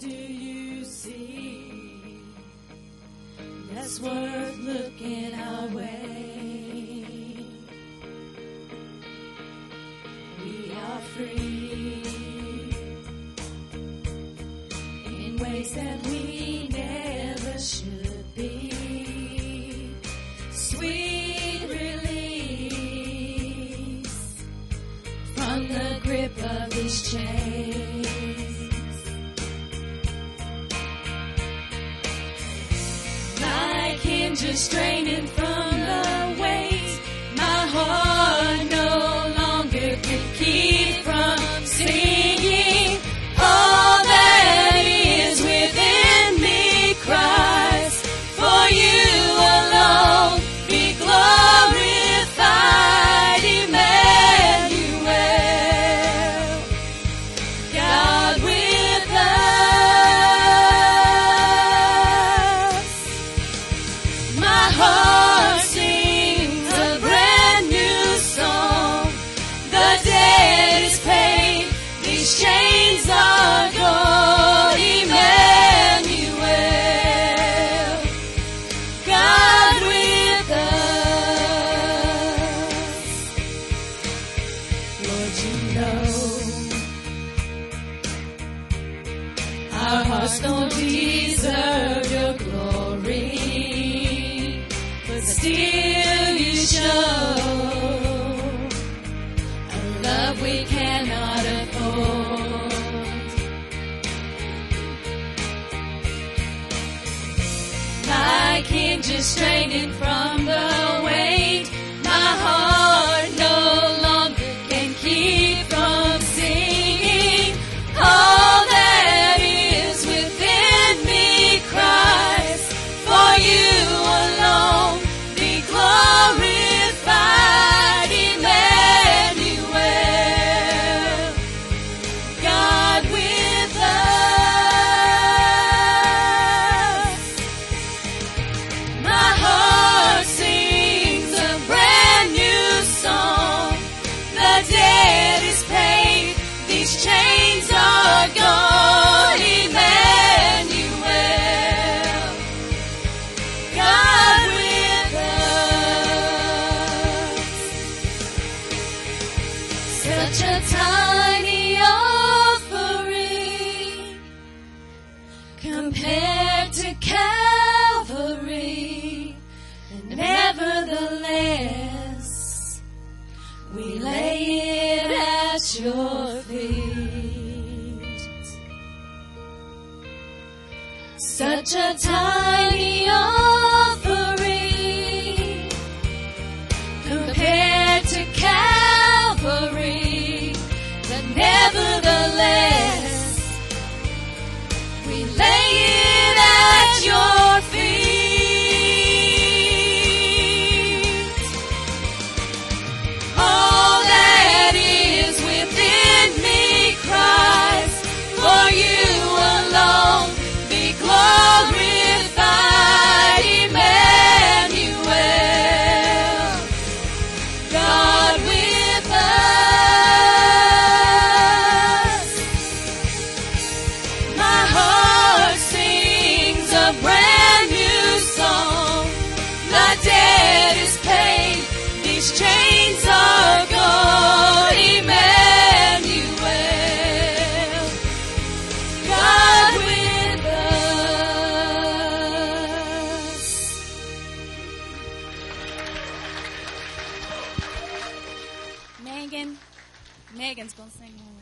do you see that's worth looking our way? We are free in ways that we never should be. Sweet release from the grip of these chains. Hinges straining from our hearts don't deserve your glory, but still you show a love we cannot afford. Like hinges straining from Such a tiny offering compared to Calvary. And nevertheless, we lay it at your feet. Such a tiny offering Megan's gonna sing one.